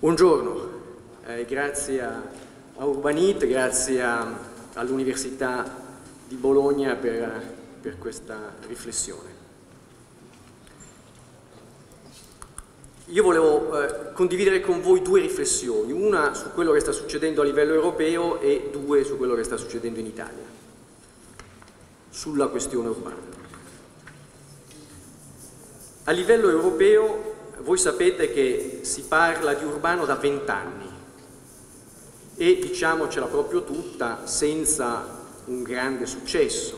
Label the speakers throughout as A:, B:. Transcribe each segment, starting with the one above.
A: Buongiorno, eh, grazie a, Urbanit, grazie all'Università di Bologna per, per questa riflessione. Io volevo eh, condividere con voi due riflessioni, una su quello che sta succedendo a livello europeo e due su quello che sta succedendo in Italia, sulla questione urbana. A livello europeo voi sapete che si parla di urbano da vent'anni e diciamocela proprio tutta senza un grande successo,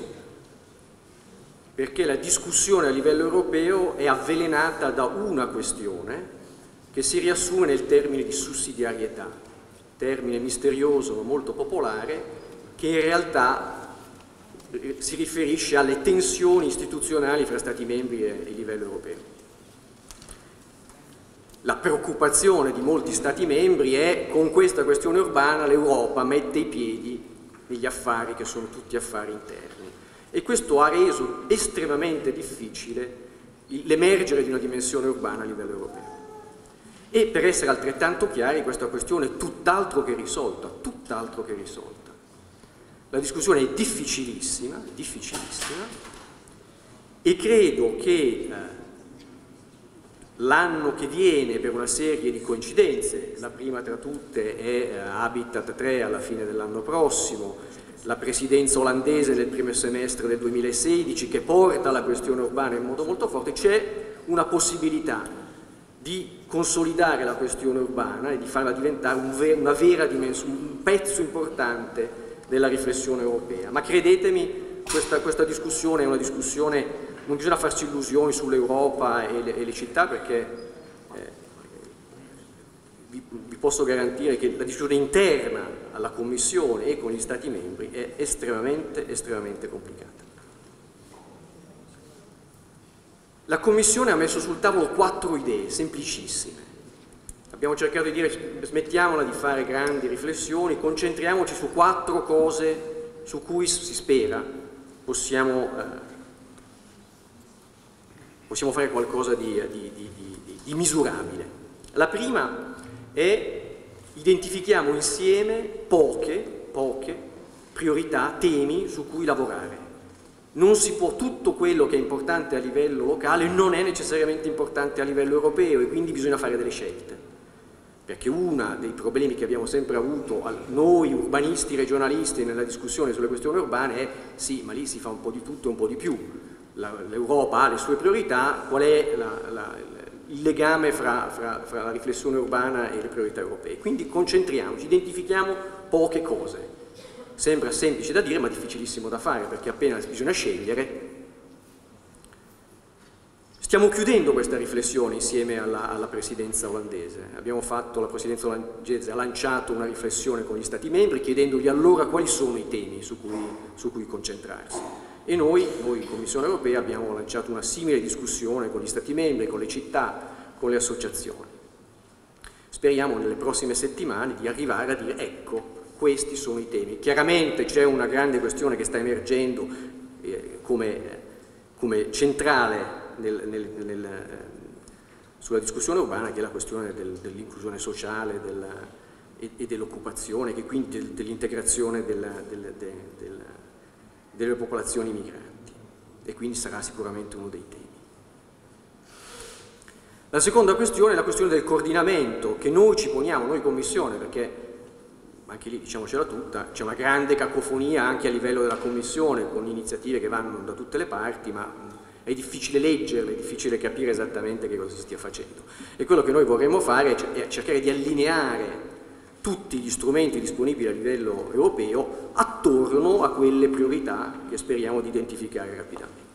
A: perché la discussione a livello europeo è avvelenata da una questione che si riassume nel termine di sussidiarietà, termine misterioso, molto popolare, che in realtà eh, si riferisce alle tensioni istituzionali fra Stati membri e livello europeo. La preoccupazione di molti Stati membri è con questa questione urbana l'Europa mette i piedi negli affari che sono tutti affari interni e questo ha reso estremamente difficile l'emergere di una dimensione urbana a livello europeo. E per essere altrettanto chiari questa questione è tutt'altro che risolta, tutt'altro che risolta. La discussione è difficilissima, difficilissima e credo che eh, L'anno che viene, per una serie di coincidenze, la prima tra tutte è eh, Habitat 3 alla fine dell'anno prossimo, la presidenza olandese nel primo semestre del 2016 che porta la questione urbana in modo molto forte, c'è una possibilità di consolidare la questione urbana e di farla diventare un ver una vera dimensione, un pezzo importante della riflessione europea. Ma credetemi, questa, questa discussione è una discussione non bisogna farsi illusioni sull'Europa e, e, le città perché eh, vi, vi, posso garantire che la discussione interna alla Commissione e con gli Stati membri è estremamente, estremamente complicata. La Commissione ha messo sul tavolo quattro idee semplicissime. Abbiamo cercato di dire smettiamola di fare grandi riflessioni, concentriamoci su quattro cose su cui si spera possiamo eh, possiamo fare qualcosa di, di, di, di misurabile. La prima è identifichiamo insieme poche, poche priorità, temi su cui lavorare. Non si può, tutto quello che è importante a livello locale non è necessariamente importante a livello europeo e quindi bisogna fare delle scelte. Perché uno dei problemi che abbiamo sempre avuto noi urbanisti regionalisti nella discussione sulle questioni urbane è sì, ma lì si fa un po' di tutto e un po' di più l'Europa ha le sue priorità, qual è la, la, il legame fra, fra, fra, la riflessione urbana e le priorità europee. Quindi concentriamoci, identifichiamo poche cose. Sembra semplice da dire ma difficilissimo da fare perché appena bisogna scegliere. Stiamo chiudendo questa riflessione insieme alla, alla presidenza olandese. Abbiamo fatto, la presidenza olandese ha lanciato una riflessione con gli Stati membri chiedendogli allora quali sono i temi su cui, su cui concentrarsi e noi, noi in Commissione europea abbiamo lanciato una simile discussione con gli Stati membri, con le città, con le associazioni. Speriamo nelle prossime settimane di arrivare a dire ecco, questi sono i temi. Chiaramente c'è una grande questione che sta emergendo eh, come, come, centrale nel, nel, nel, eh, sulla discussione urbana che è la questione del, dell'inclusione sociale della, e, e dell'occupazione, che quindi dell'integrazione del, del, del delle popolazioni migranti e quindi sarà sicuramente uno dei temi. La seconda questione è la questione del coordinamento che noi ci poniamo, noi Commissione, perché anche lì diciamocela tutta, c'è una grande cacofonia anche a livello della Commissione con iniziative che vanno da tutte le parti, ma è difficile leggerle, è difficile capire esattamente che cosa si stia facendo. E quello che noi vorremmo fare è cercare di allineare tutti gli strumenti disponibili a livello europeo attorno a quelle priorità che speriamo di identificare rapidamente.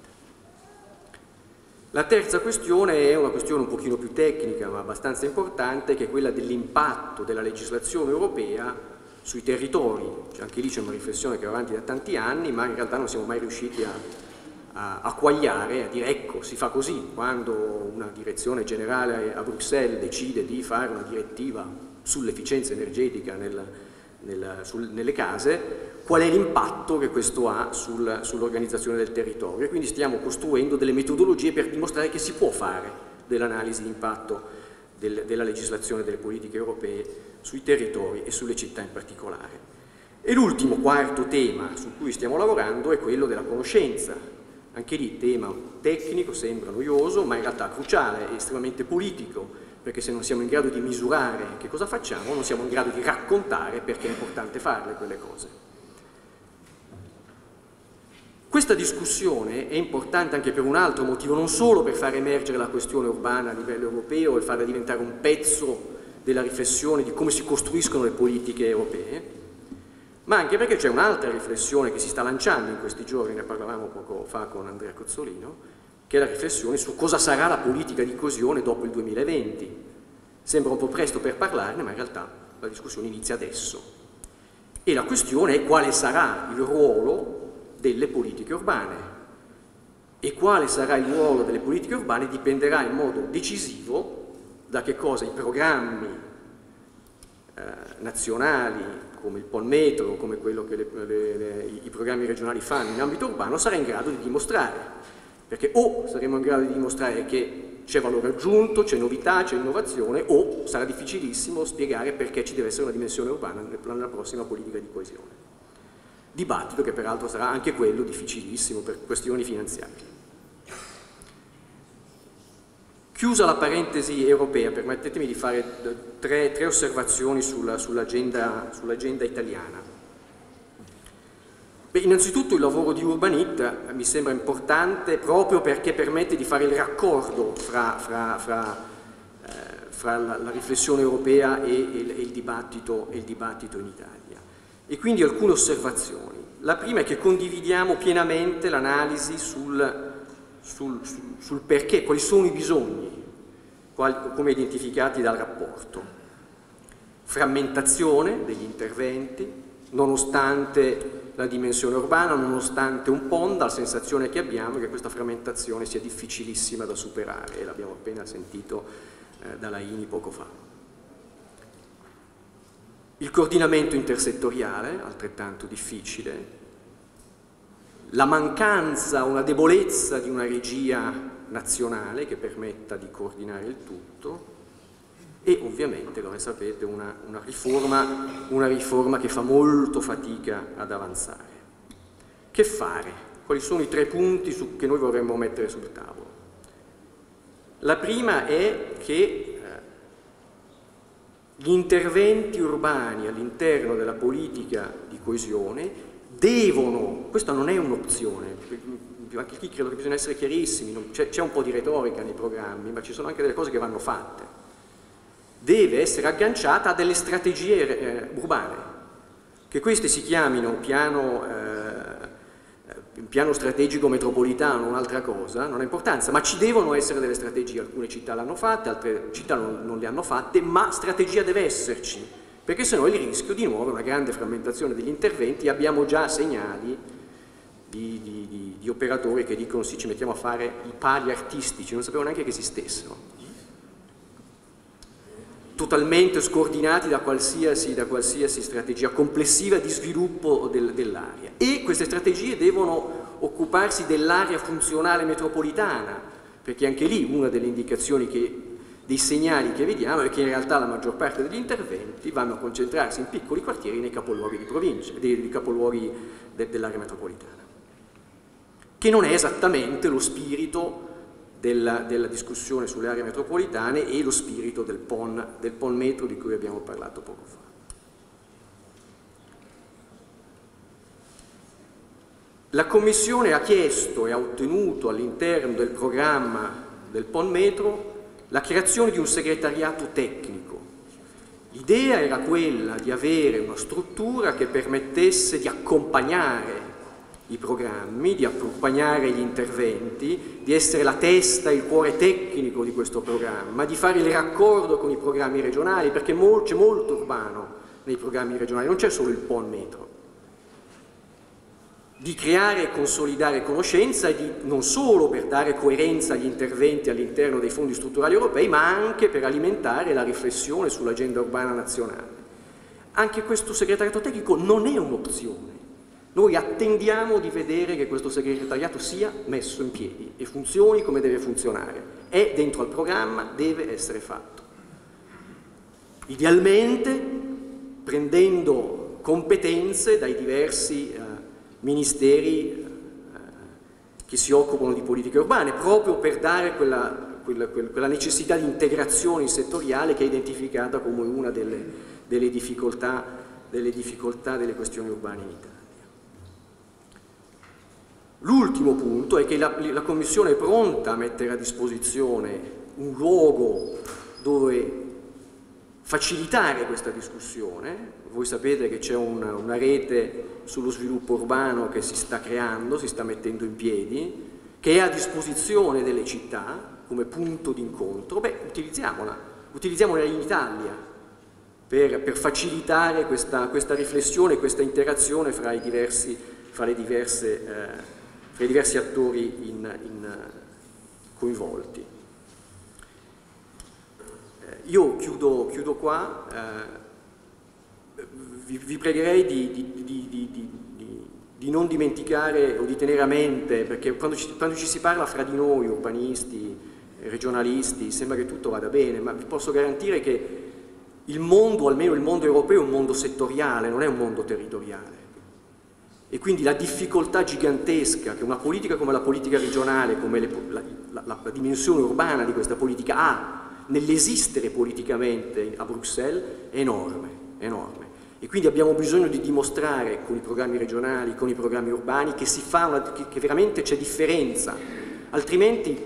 A: La terza questione è una questione un pochino più tecnica ma abbastanza importante che è quella dell'impatto della legislazione europea sui territori. Cioè, anche lì c'è una riflessione che va avanti da tanti anni ma in realtà non siamo mai riusciti a, a, a quagliare, a dire ecco si fa così quando una direzione generale a Bruxelles decide di fare una direttiva sull'efficienza energetica nel, nel, sul, nelle case, qual è l'impatto che questo ha sul, sull'organizzazione del territorio e quindi stiamo costruendo delle metodologie per dimostrare che si può fare dell'analisi di impatto del, della legislazione delle politiche europee sui territori e sulle città in particolare. E l'ultimo, quarto tema su cui stiamo lavorando è quello della conoscenza. Anche lì tema tecnico, sembra noioso, ma in realtà cruciale, estremamente politico, perché se non siamo in grado di misurare che cosa facciamo, non siamo in grado di raccontare perché è importante farle quelle cose. Questa discussione è importante anche per un altro motivo, non solo per far emergere la questione urbana a livello europeo e farla diventare un pezzo della riflessione di come si costruiscono le politiche europee, ma anche perché c'è un'altra riflessione che si sta lanciando in questi giorni, ne parlavamo poco fa con Andrea Cozzolino, che è la riflessione su cosa sarà la politica di coesione dopo il 2020. Sembra un po' presto per parlarne, ma in realtà la discussione inizia adesso. E la questione è quale sarà il ruolo delle politiche urbane. E quale sarà il ruolo delle politiche urbane dipenderà in modo decisivo da che cosa i programmi eh, nazionali, come il Polmetro, come quello che le, le, le, i programmi regionali fanno in ambito urbano, sarà in grado di dimostrare. Perché o saremo in grado di dimostrare che c'è valore aggiunto, c'è novità, c'è innovazione, o sarà difficilissimo spiegare perché ci deve essere una dimensione urbana nella prossima politica di coesione dibattito che peraltro sarà anche quello difficilissimo per questioni finanziarie. Chiusa la parentesi europea, permettetemi di fare tre, tre osservazioni sull'agenda sull sull italiana. Beh, innanzitutto il lavoro di Urbanit mi sembra importante proprio perché permette di fare il raccordo fra, fra, fra, eh, fra la, la, riflessione europea e, e, e, il dibattito, e il dibattito in Italia. E quindi alcune osservazioni. La prima è che condividiamo pienamente l'analisi sul, sul, sul, sul, perché, quali sono i bisogni, quali, come identificati dal rapporto. Frammentazione degli interventi, nonostante la dimensione urbana, nonostante un PON, la sensazione che abbiamo è che questa frammentazione sia difficilissima da superare, e l'abbiamo appena sentito eh, dalla INI poco fa. Il coordinamento intersettoriale, altrettanto difficile, la mancanza, una debolezza di una regia nazionale che permetta di coordinare il tutto e ovviamente, come sapete, una, una, riforma, una riforma che fa molto fatica ad avanzare. Che fare? Quali sono i tre punti su, che noi vorremmo mettere sul tavolo? La prima è che gli interventi urbani all'interno della politica di coesione devono, questa non è un'opzione, anche qui credo che bisogna essere chiarissimi, c'è un po' di retorica nei programmi, ma ci sono anche delle cose che vanno fatte, deve essere agganciata a delle strategie eh, urbane, che queste si chiamino piano eh, piano strategico metropolitano, un'altra cosa, non ha importanza, ma ci devono essere delle strategie, alcune città l'hanno fatte, altre città non, non, le hanno fatte, ma strategia deve esserci, perché sennò il rischio di nuovo è una grande frammentazione degli interventi, abbiamo già segnali di, di, di, operatori che dicono sì ci mettiamo a fare i pali artistici, non sapevo neanche che esistessero totalmente scordinati da qualsiasi, da qualsiasi, strategia complessiva di sviluppo del, dell'area. E queste strategie devono occuparsi dell'area funzionale metropolitana, perché anche lì una delle indicazioni che, dei segnali che vediamo è che in realtà la maggior parte degli interventi vanno a concentrarsi in piccoli quartieri nei capoluoghi di provincia, dei capoluoghi de, dell'area metropolitana, che non è esattamente lo spirito della, della, discussione sulle aree metropolitane e lo spirito del PON, del PON metro di cui abbiamo parlato poco fa. La Commissione ha chiesto e ha ottenuto all'interno del programma del PON metro la creazione di un segretariato tecnico. L'idea era quella di avere una struttura che permettesse di accompagnare i programmi, di accompagnare gli interventi, di essere la testa il cuore tecnico di questo programma, di fare il raccordo con i programmi regionali, perché c'è molto urbano nei programmi regionali, non c'è solo il PON metro, di creare e consolidare conoscenza di, non solo per dare coerenza agli interventi all'interno dei fondi strutturali europei, ma anche per alimentare la riflessione sull'agenda urbana nazionale. Anche questo segretariato tecnico non è un'opzione, noi attendiamo di vedere che questo segretariato sia messo in piedi e funzioni come deve funzionare. È dentro al programma, deve essere fatto. idealmente prendendo competenze dai diversi eh, ministeri eh, che si occupano di politiche urbane, proprio per dare quella, quella, quella necessità di integrazione settoriale che è identificata come una delle, delle, difficoltà, delle difficoltà delle questioni urbane in Italia. L'ultimo punto è che la, la, Commissione è pronta a mettere a disposizione un luogo dove facilitare questa discussione. Voi sapete che c'è una, una rete sullo sviluppo urbano che si sta creando, si sta mettendo in piedi, che è a disposizione delle città come punto d'incontro. Beh, utilizziamola, utilizziamola in Italia per, per facilitare questa, questa, riflessione, questa interazione fra diversi, fra diverse, eh, fra i diversi attori in, in, coinvolti. Io chiudo, chiudo qua, eh, vi, vi, pregherei di, di, di, di, non dimenticare o di tenere a mente, perché quando ci, quando ci si parla fra di noi, urbanisti, regionalisti, sembra che tutto vada bene, ma vi posso garantire che il mondo, almeno il mondo europeo, è un mondo settoriale, non è un mondo territoriale. E quindi la difficoltà gigantesca che una politica come la politica regionale, come le, la, la, la dimensione urbana di questa politica ha nell'esistere politicamente a Bruxelles è enorme, enorme. E quindi abbiamo bisogno di dimostrare con i programmi regionali, con i programmi urbani, che, una, che, veramente c'è differenza, altrimenti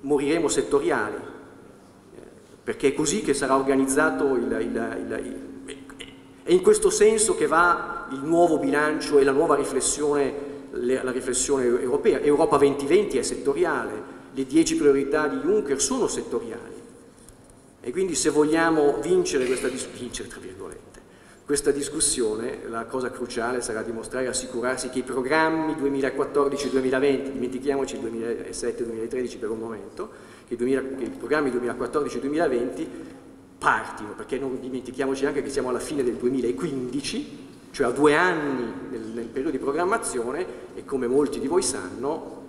A: moriremo settoriali, eh, perché è così che sarà organizzato il, il, il, è in questo senso che va il nuovo bilancio e la nuova riflessione, la riflessione europea. Europa 2020 è settoriale, le dieci priorità di Juncker sono settoriali. E quindi se vogliamo vincere questa, vincere, questa discussione, la cosa cruciale sarà dimostrare e assicurarsi che i programmi 2014-2020, dimentichiamoci il 2007-2013 per un momento, che, 2000, che i programmi 2014-2020 partino, perché non dimentichiamoci anche che siamo alla fine del 2015, cioè a due anni nel, nel periodo di programmazione e come molti di voi sanno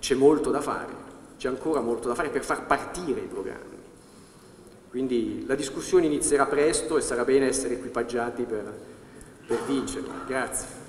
A: c'è molto da fare, c'è ancora molto da fare per far partire i programmi. Quindi la discussione inizierà presto e sarà bene essere equipaggiati per, per vincerla. Grazie.